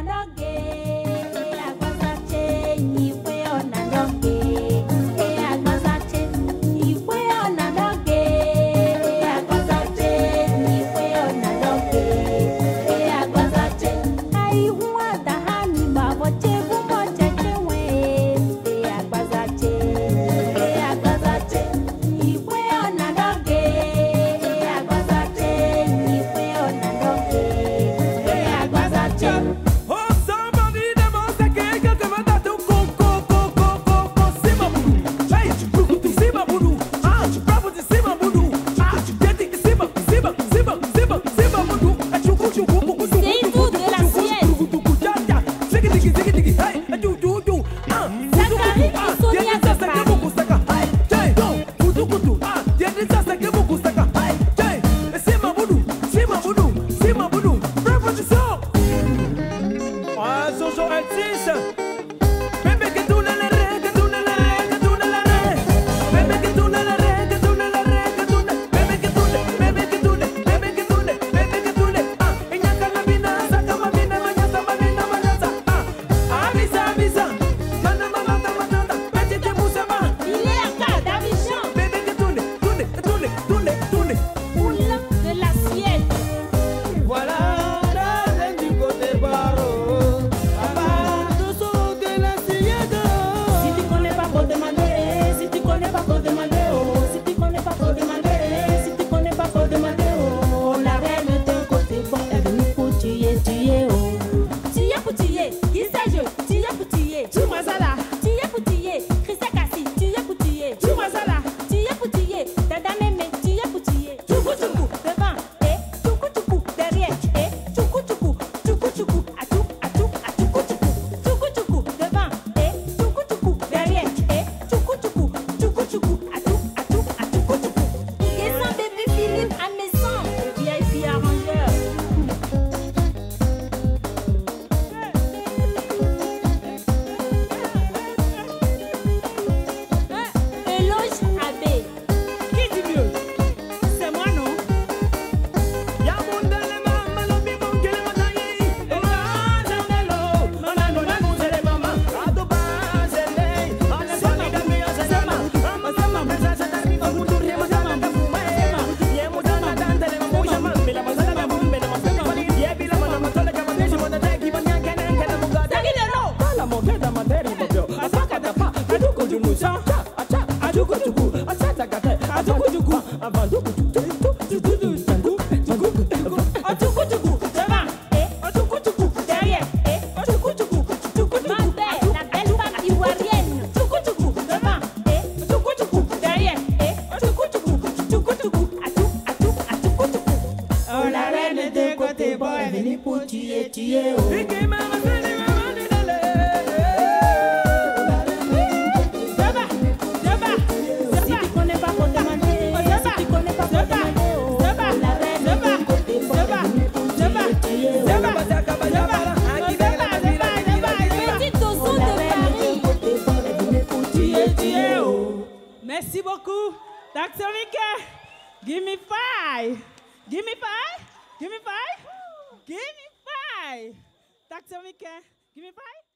cannot get aduku tuku asata kata devant et oh la reine bon pour tuer tuer oh Merci beaucoup. Dr. Mika, give me five. Give me five. Give me five. Give me five. Dr. Mika, give me five.